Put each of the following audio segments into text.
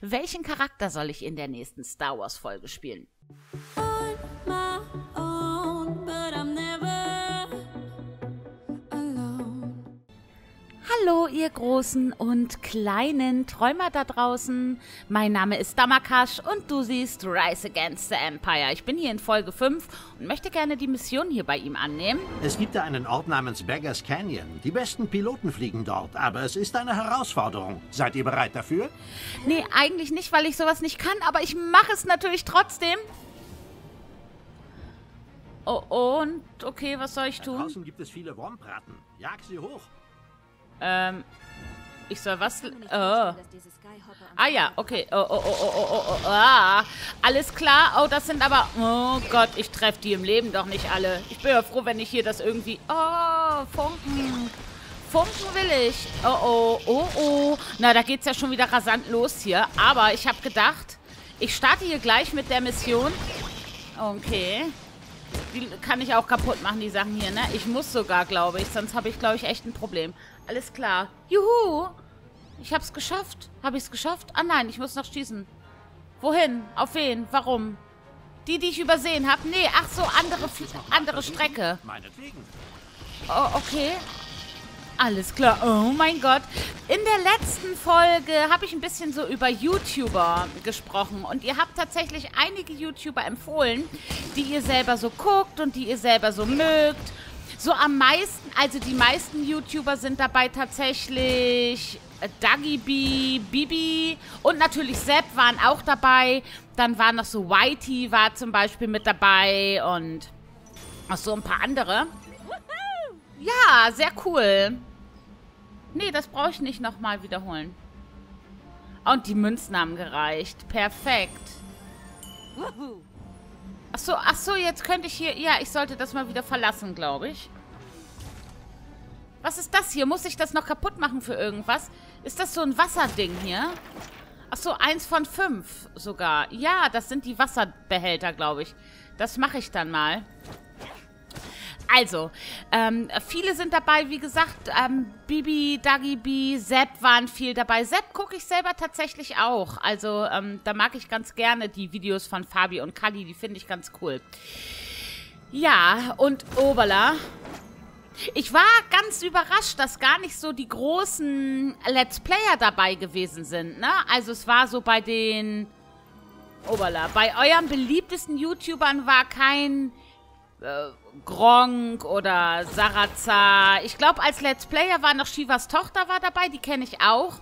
welchen Charakter soll ich in der nächsten Star Wars Folge spielen? Hallo, ihr großen und kleinen Träumer da draußen. Mein Name ist Damakash und du siehst Rise Against the Empire. Ich bin hier in Folge 5 und möchte gerne die Mission hier bei ihm annehmen. Es gibt da einen Ort namens Beggars Canyon. Die besten Piloten fliegen dort, aber es ist eine Herausforderung. Seid ihr bereit dafür? Nee, eigentlich nicht, weil ich sowas nicht kann, aber ich mache es natürlich trotzdem. Oh, und, okay, was soll ich tun? Draußen gibt es viele Wurmbraten. Jag sie hoch. Ähm, ich soll was... Oh. Ah ja, okay. Oh, oh, oh, oh, oh, oh, oh. Ah, alles klar. Oh, das sind aber... Oh Gott, ich treffe die im Leben doch nicht alle. Ich bin ja froh, wenn ich hier das irgendwie... Oh, Funken. Funken will ich. Oh, oh, oh, oh. Na, da geht's ja schon wieder rasant los hier. Aber ich habe gedacht, ich starte hier gleich mit der Mission. Okay. Die kann ich auch kaputt machen, die Sachen hier, ne? Ich muss sogar, glaube ich. Sonst habe ich, glaube ich, echt ein Problem. Alles klar. Juhu! Ich hab's geschafft. Hab ich's geschafft? Ah nein, ich muss noch schießen. Wohin? Auf wen? Warum? Die, die ich übersehen habe? Nee, ach so, andere, andere Strecke. Oh, okay. Alles klar. Oh mein Gott. In der letzten Folge habe ich ein bisschen so über YouTuber gesprochen. Und ihr habt tatsächlich einige YouTuber empfohlen, die ihr selber so guckt und die ihr selber so mögt. So am meisten, also die meisten YouTuber sind dabei tatsächlich äh, Dagi B, Bibi und natürlich Sepp waren auch dabei. Dann war noch so Whitey war zum Beispiel mit dabei und noch so ein paar andere. Ja, sehr cool. Nee, das brauche ich nicht nochmal wiederholen. Und die Münzen haben gereicht. Perfekt. Ach so, ach so, jetzt könnte ich hier... Ja, ich sollte das mal wieder verlassen, glaube ich. Was ist das hier? Muss ich das noch kaputt machen für irgendwas? Ist das so ein Wasserding hier? Ach so, eins von fünf sogar. Ja, das sind die Wasserbehälter, glaube ich. Das mache ich dann mal. Also, ähm, viele sind dabei, wie gesagt, ähm, Bibi, Dagi B, Sepp waren viel dabei. Sepp gucke ich selber tatsächlich auch. Also, ähm, da mag ich ganz gerne die Videos von Fabi und Kali, die finde ich ganz cool. Ja, und Oberla. Ich war ganz überrascht, dass gar nicht so die großen Let's Player dabei gewesen sind, ne? Also es war so bei den... Oberla, bei euren beliebtesten YouTubern war kein äh, Gronk oder Saraza. Ich glaube, als Let's Player war noch Shivas Tochter war dabei, die kenne ich auch.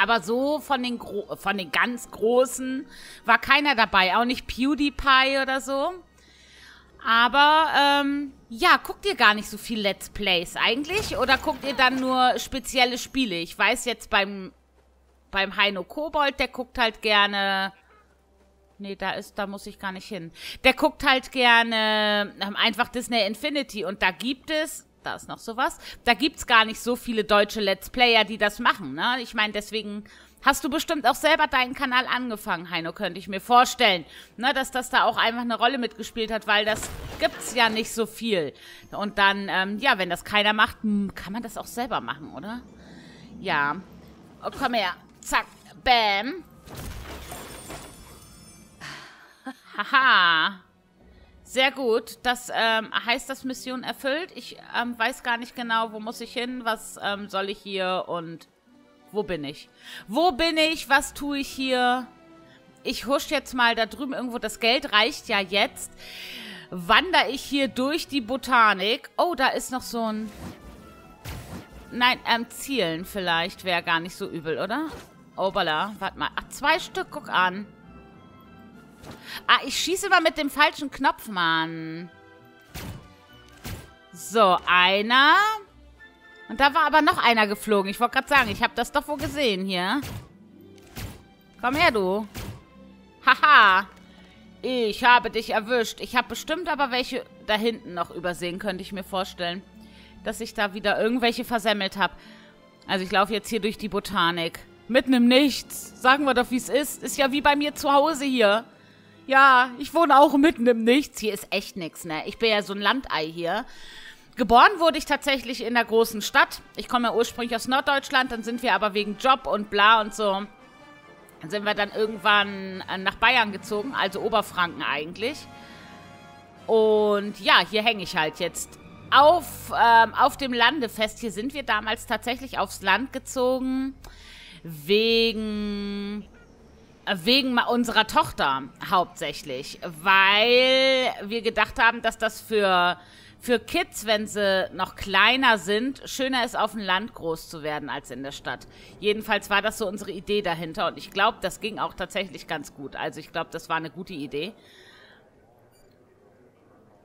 Aber so von den, Gro von den ganz Großen war keiner dabei. Auch nicht PewDiePie oder so. Aber, ähm, ja, guckt ihr gar nicht so viel Let's Plays eigentlich? Oder guckt ihr dann nur spezielle Spiele? Ich weiß jetzt beim, beim Heino Kobold, der guckt halt gerne Nee, da ist, da muss ich gar nicht hin. Der guckt halt gerne ähm, einfach Disney Infinity und da gibt es, da ist noch sowas, da gibt's gar nicht so viele deutsche Let's Player, die das machen, ne? Ich meine, deswegen hast du bestimmt auch selber deinen Kanal angefangen, Heino, könnte ich mir vorstellen, ne? Dass das da auch einfach eine Rolle mitgespielt hat, weil das gibt's ja nicht so viel. Und dann, ähm, ja, wenn das keiner macht, hm, kann man das auch selber machen, oder? Ja. Oh, komm her. Zack. Bam. Haha. Sehr gut. Das ähm, heißt, das Mission erfüllt. Ich ähm, weiß gar nicht genau, wo muss ich hin, was ähm, soll ich hier und wo bin ich? Wo bin ich? Was tue ich hier? Ich husch jetzt mal da drüben irgendwo. Das Geld reicht ja jetzt. Wandere ich hier durch die Botanik. Oh, da ist noch so ein... Nein, ähm, Zielen vielleicht wäre gar nicht so übel, oder? Obala, warte mal. Ach, zwei Stück, guck an. Ah, ich schieße immer mit dem falschen Knopf, Mann. So, einer. Und da war aber noch einer geflogen. Ich wollte gerade sagen, ich habe das doch wohl gesehen hier. Komm her, du. Haha. Ich habe dich erwischt. Ich habe bestimmt aber welche da hinten noch übersehen, könnte ich mir vorstellen. Dass ich da wieder irgendwelche versemmelt habe. Also ich laufe jetzt hier durch die Botanik. Mitten im Nichts. Sagen wir doch, wie es ist. Ist ja wie bei mir zu Hause hier. Ja, ich wohne auch mitten im Nichts. Hier ist echt nichts, ne? Ich bin ja so ein Landei hier. Geboren wurde ich tatsächlich in der großen Stadt. Ich komme ja ursprünglich aus Norddeutschland, dann sind wir aber wegen Job und bla und so Dann sind wir dann irgendwann äh, nach Bayern gezogen, also Oberfranken eigentlich. Und ja, hier hänge ich halt jetzt auf, ähm, auf dem Landefest. Hier sind wir damals tatsächlich aufs Land gezogen, wegen, wegen unserer Tochter hauptsächlich, weil wir gedacht haben, dass das für für Kids, wenn sie noch kleiner sind, schöner ist, auf dem Land groß zu werden als in der Stadt. Jedenfalls war das so unsere Idee dahinter und ich glaube, das ging auch tatsächlich ganz gut. Also ich glaube, das war eine gute Idee.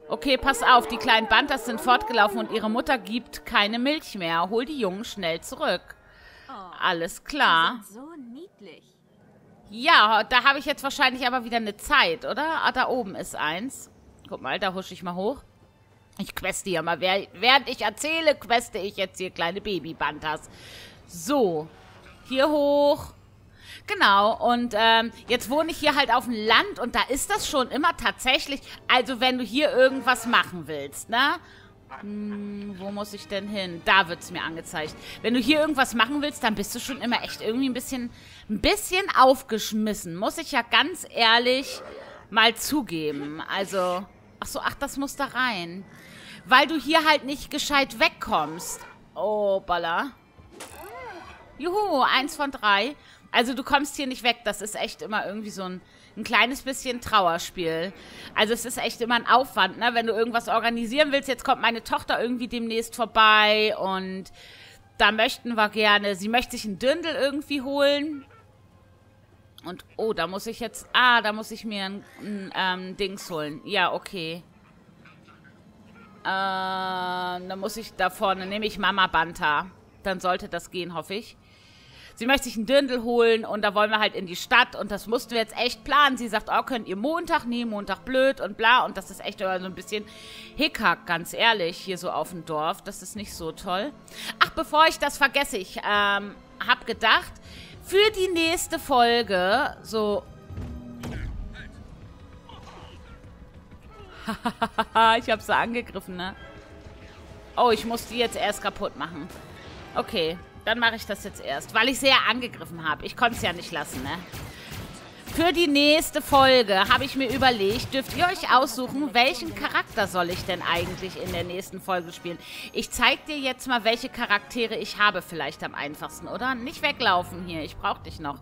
Okay, pass auf, die kleinen Bantas sind fortgelaufen und ihre Mutter gibt keine Milch mehr. Hol die Jungen schnell zurück. Oh, Alles klar. So niedlich. Ja, da habe ich jetzt wahrscheinlich aber wieder eine Zeit, oder? Ah, da oben ist eins. Guck mal, da husche ich mal hoch. Ich queste ja mal. Während ich erzähle, queste ich jetzt hier kleine Babybantas. So. Hier hoch. Genau, und ähm, jetzt wohne ich hier halt auf dem Land und da ist das schon immer tatsächlich, also wenn du hier irgendwas machen willst, ne? Hm, wo muss ich denn hin? Da wird es mir angezeigt. Wenn du hier irgendwas machen willst, dann bist du schon immer echt irgendwie ein bisschen, ein bisschen aufgeschmissen. Muss ich ja ganz ehrlich mal zugeben. Also, ach so, ach, das muss da rein weil du hier halt nicht gescheit wegkommst. Oh, Baller. Juhu, eins von drei. Also du kommst hier nicht weg. Das ist echt immer irgendwie so ein, ein kleines bisschen Trauerspiel. Also es ist echt immer ein Aufwand, ne? Wenn du irgendwas organisieren willst, jetzt kommt meine Tochter irgendwie demnächst vorbei und da möchten wir gerne, sie möchte sich ein Dündel irgendwie holen. Und, oh, da muss ich jetzt, ah, da muss ich mir ein, ein ähm, Dings holen. Ja, okay. Äh, dann muss ich da vorne, nehme ich Mama Banta. Dann sollte das gehen, hoffe ich. Sie möchte sich einen Dirndl holen und da wollen wir halt in die Stadt und das mussten wir jetzt echt planen. Sie sagt, oh, könnt ihr Montag? Nee, Montag blöd und bla. Und das ist echt so ein bisschen Hickhack, ganz ehrlich, hier so auf dem Dorf. Das ist nicht so toll. Ach, bevor ich das vergesse, ich ähm, hab gedacht, für die nächste Folge, so ich hab sie angegriffen, ne? Oh, ich muss die jetzt erst kaputt machen. Okay, dann mache ich das jetzt erst. Weil ich sie ja angegriffen habe. Ich konnte es ja nicht lassen, ne? Für die nächste Folge habe ich mir überlegt, dürft ihr euch aussuchen, welchen Charakter soll ich denn eigentlich in der nächsten Folge spielen. Ich zeige dir jetzt mal, welche Charaktere ich habe vielleicht am einfachsten, oder? Nicht weglaufen hier, ich brauche dich noch.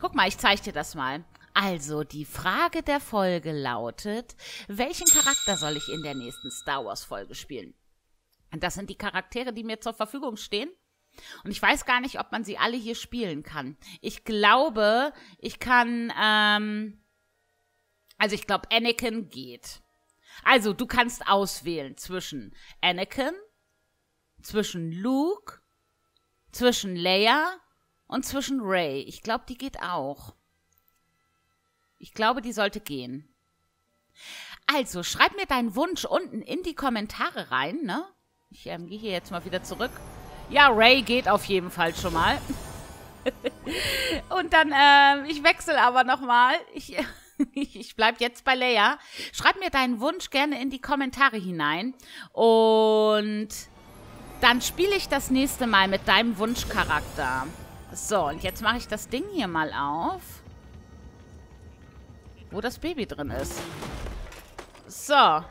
Guck mal, ich zeige dir das mal. Also, die Frage der Folge lautet, welchen Charakter soll ich in der nächsten Star Wars Folge spielen? Und das sind die Charaktere, die mir zur Verfügung stehen. Und ich weiß gar nicht, ob man sie alle hier spielen kann. Ich glaube, ich kann, ähm, also ich glaube, Anakin geht. Also, du kannst auswählen zwischen Anakin, zwischen Luke, zwischen Leia und zwischen Ray. Ich glaube, die geht auch. Ich glaube, die sollte gehen. Also, schreib mir deinen Wunsch unten in die Kommentare rein, ne? Ich ähm, gehe hier jetzt mal wieder zurück. Ja, Ray geht auf jeden Fall schon mal. Und dann, ähm, ich wechsle aber nochmal. Ich, ich bleib jetzt bei Leia. Schreib mir deinen Wunsch gerne in die Kommentare hinein. Und dann spiele ich das nächste Mal mit deinem Wunschcharakter. So, und jetzt mache ich das Ding hier mal auf wo das Baby drin ist. So. Ach,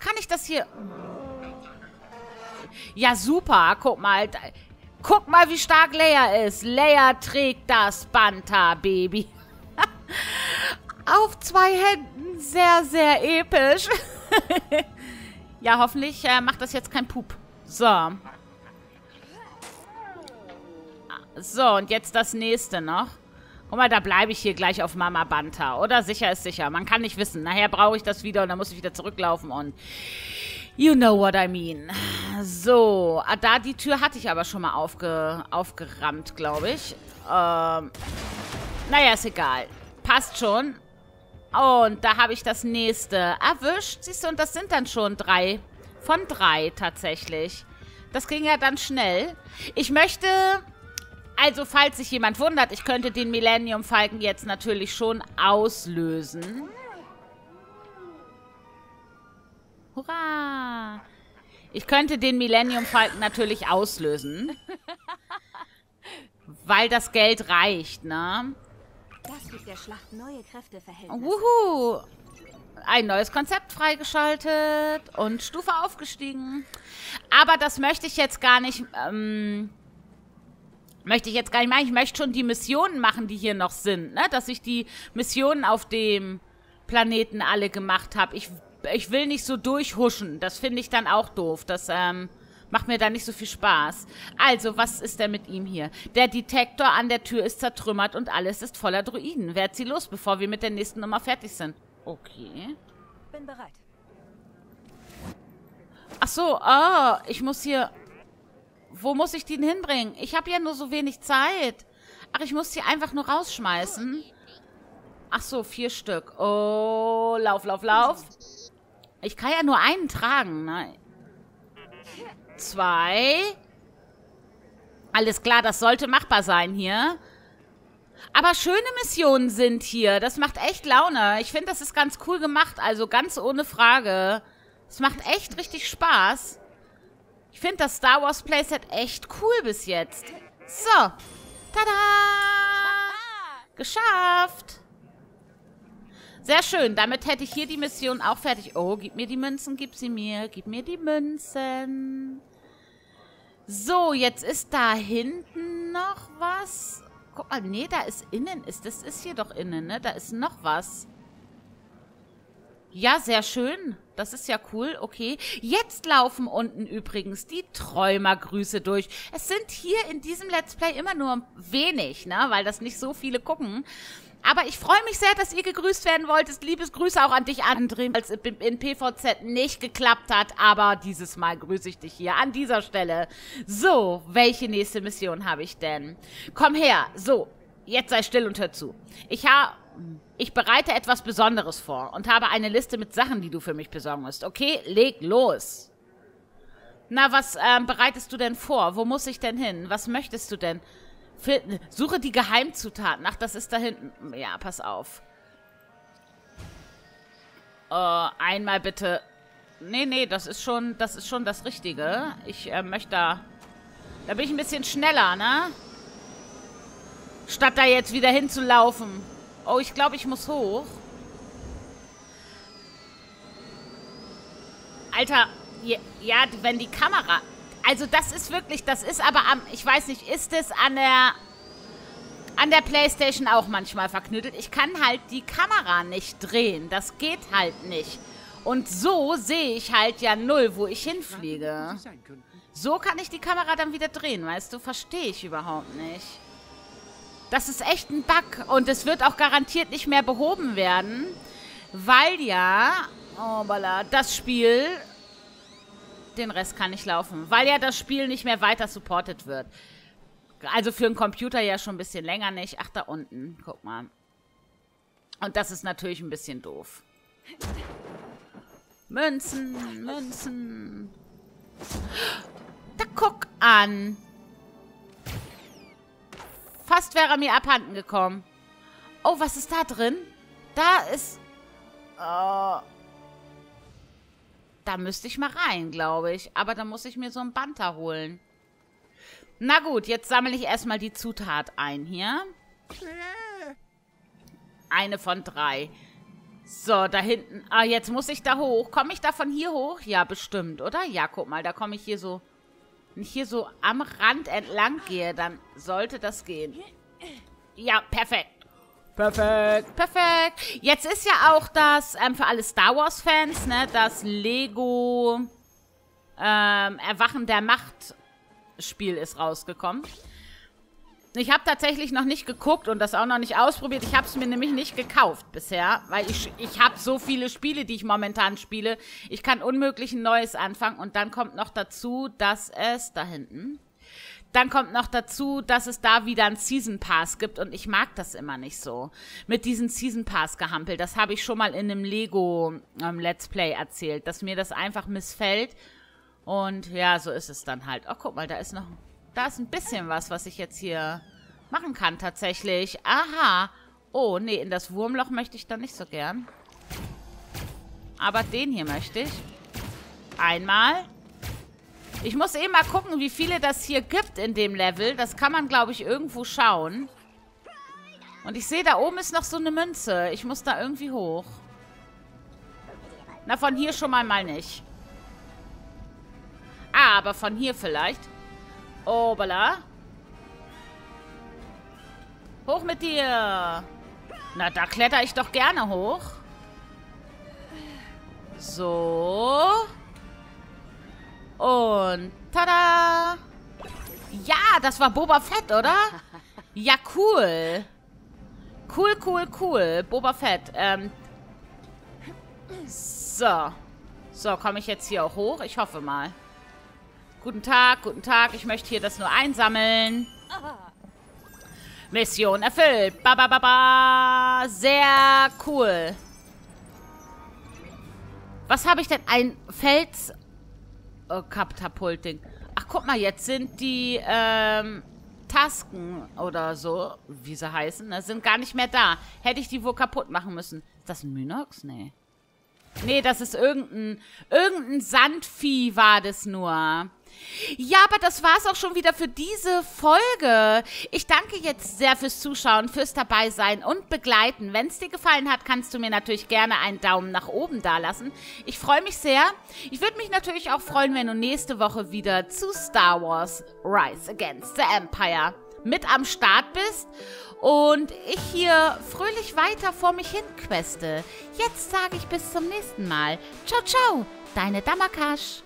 kann ich das hier... Ja, super. Guck mal. Guck mal, wie stark Leia ist. Leia trägt das Banta-Baby. Auf zwei Händen. Sehr, sehr episch. ja, hoffentlich äh, macht das jetzt kein Pup. So. So, und jetzt das nächste noch. Guck mal, da bleibe ich hier gleich auf Mama Banta. Oder sicher ist sicher. Man kann nicht wissen. Nachher brauche ich das wieder und dann muss ich wieder zurücklaufen und... You know what I mean. So, ah, da die Tür hatte ich aber schon mal aufge, aufgerammt, glaube ich. Ähm, naja, ist egal. Passt schon. Und da habe ich das nächste erwischt. Siehst du, und das sind dann schon drei von drei tatsächlich. Das ging ja dann schnell. Ich möchte also, falls sich jemand wundert, ich könnte den Millennium Falken jetzt natürlich schon auslösen. Hurra! Ich könnte den Millennium Falken natürlich auslösen. weil das Geld reicht, ne? Das gibt der Schlacht neue Kräfteverhältnisse. Wuhu! Ein neues Konzept freigeschaltet und Stufe aufgestiegen. Aber das möchte ich jetzt gar nicht, ähm, möchte ich jetzt gar nicht machen. Ich möchte schon die Missionen machen, die hier noch sind, ne? Dass ich die Missionen auf dem Planeten alle gemacht habe. Ich, ich will nicht so durchhuschen. Das finde ich dann auch doof. Das, ähm, Macht mir da nicht so viel Spaß. Also, was ist denn mit ihm hier? Der Detektor an der Tür ist zertrümmert und alles ist voller Druiden. Werd sie los, bevor wir mit der nächsten Nummer fertig sind. Okay. Bin bereit. Ach so, oh, ich muss hier... Wo muss ich den hinbringen? Ich habe ja nur so wenig Zeit. Ach, ich muss sie einfach nur rausschmeißen. Ach so, vier Stück. Oh, lauf, lauf, lauf. Ich kann ja nur einen tragen, ne? Zwei. Alles klar, das sollte machbar sein hier. Aber schöne Missionen sind hier. Das macht echt Laune. Ich finde, das ist ganz cool gemacht. Also ganz ohne Frage. Es macht echt richtig Spaß. Ich finde das Star Wars Playset echt cool bis jetzt. So. Tada! Geschafft! Sehr schön. Damit hätte ich hier die Mission auch fertig. Oh, gib mir die Münzen, gib sie mir. Gib mir die Münzen. So, jetzt ist da hinten noch was. Guck mal, nee, da ist innen. Ist, das ist hier doch innen, ne? Da ist noch was. Ja, sehr schön. Das ist ja cool. Okay. Jetzt laufen unten übrigens die Träumergrüße durch. Es sind hier in diesem Let's Play immer nur wenig, ne? Weil das nicht so viele gucken. Aber ich freue mich sehr, dass ihr gegrüßt werden wolltet. Liebes Grüße auch an dich, André, als es in PVZ nicht geklappt hat. Aber dieses Mal grüße ich dich hier an dieser Stelle. So, welche nächste Mission habe ich denn? Komm her. So, jetzt sei still und hör zu. Ich habe... Ich bereite etwas Besonderes vor und habe eine Liste mit Sachen, die du für mich besorgen musst. Okay, leg los. Na, was ähm, bereitest du denn vor? Wo muss ich denn hin? Was möchtest du denn? Suche die Geheimzutaten. Ach, das ist da hinten. Ja, pass auf. Uh, einmal bitte. Nee, nee, das ist schon, das ist schon das Richtige. Ich äh, möchte da... Da bin ich ein bisschen schneller, ne? Statt da jetzt wieder hinzulaufen. Oh, ich glaube, ich muss hoch. Alter, ja, wenn die Kamera... Also das ist wirklich, das ist aber am, ich weiß nicht, ist es an der, an der Playstation auch manchmal verknüttelt. Ich kann halt die Kamera nicht drehen. Das geht halt nicht. Und so sehe ich halt ja null, wo ich hinfliege. So kann ich die Kamera dann wieder drehen, weißt du? Verstehe ich überhaupt nicht. Das ist echt ein Bug. Und es wird auch garantiert nicht mehr behoben werden. Weil ja, oh, bala, das Spiel den Rest kann ich laufen. Weil ja das Spiel nicht mehr weiter supported wird. Also für einen Computer ja schon ein bisschen länger nicht. Ach, da unten. Guck mal. Und das ist natürlich ein bisschen doof. Münzen, Münzen. Da guck an. Fast wäre mir abhanden gekommen. Oh, was ist da drin? Da ist... Oh, da müsste ich mal rein, glaube ich. Aber da muss ich mir so ein Banter holen. Na gut, jetzt sammle ich erstmal die Zutat ein hier. Eine von drei. So, da hinten. Ah, jetzt muss ich da hoch. Komme ich da von hier hoch? Ja, bestimmt, oder? Ja, guck mal, da komme ich hier so... Wenn ich hier so am Rand entlang gehe, dann sollte das gehen. Ja, perfekt. Perfekt, perfekt. Jetzt ist ja auch das, ähm, für alle Star Wars-Fans, ne, das Lego ähm, Erwachen der Macht Spiel ist rausgekommen. Ich habe tatsächlich noch nicht geguckt und das auch noch nicht ausprobiert. Ich habe es mir nämlich nicht gekauft bisher, weil ich, ich habe so viele Spiele, die ich momentan spiele. Ich kann unmöglich ein neues anfangen und dann kommt noch dazu, dass es da hinten dann kommt noch dazu, dass es da wieder einen Season Pass gibt und ich mag das immer nicht so. Mit diesem Season Pass gehampel. Das habe ich schon mal in einem Lego ähm, Let's Play erzählt, dass mir das einfach missfällt. Und ja, so ist es dann halt. Oh, guck mal, da ist noch, da ist ein bisschen was, was ich jetzt hier machen kann tatsächlich. Aha. Oh, nee, in das Wurmloch möchte ich dann nicht so gern. Aber den hier möchte ich. Einmal. Ich muss eh mal gucken, wie viele das hier gibt in dem Level. Das kann man, glaube ich, irgendwo schauen. Und ich sehe, da oben ist noch so eine Münze. Ich muss da irgendwie hoch. Na, von hier schon mal mal nicht. Ah, aber von hier vielleicht. Obala. Hoch mit dir. Na, da kletter ich doch gerne hoch. So. Und tada! Ja, das war Boba Fett, oder? Ja, cool. Cool, cool, cool. Boba Fett. Ähm. So. So, komme ich jetzt hier auch hoch? Ich hoffe mal. Guten Tag, guten Tag. Ich möchte hier das nur einsammeln. Mission erfüllt. Ba, ba, ba, ba. Sehr cool. Was habe ich denn? Ein Fels... Oh, Katapultding. Ach, guck mal, jetzt sind die, ähm, Tasken oder so, wie sie heißen, ne, sind gar nicht mehr da. Hätte ich die wohl kaputt machen müssen. Ist das ein Mynox? Nee. Nee, das ist irgendein, irgendein Sandvieh war das nur. Ja, aber das war's auch schon wieder für diese Folge. Ich danke jetzt sehr fürs Zuschauen, fürs Dabeisein und Begleiten. Wenn es dir gefallen hat, kannst du mir natürlich gerne einen Daumen nach oben dalassen. Ich freue mich sehr. Ich würde mich natürlich auch freuen, wenn du nächste Woche wieder zu Star Wars Rise Against the Empire mit am Start bist und ich hier fröhlich weiter vor mich hin queste. Jetzt sage ich bis zum nächsten Mal. Ciao, ciao, deine Damakash.